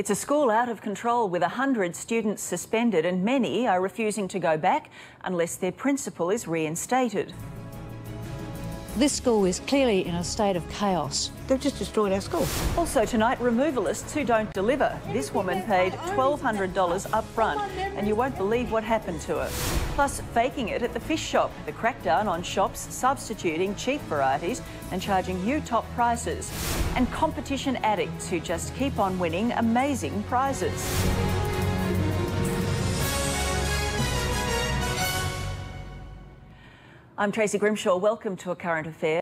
It's a school out of control with 100 students suspended and many are refusing to go back unless their principal is reinstated. This school is clearly in a state of chaos. They've just destroyed our school. Also tonight, removalists who don't deliver. This woman paid $1,200 up front and you won't believe what happened to her. Plus, faking it at the fish shop. The crackdown on shops substituting cheap varieties and charging you top prices. And competition addicts who just keep on winning amazing prizes. I'm Tracy Grimshaw. Welcome to A Current Affair.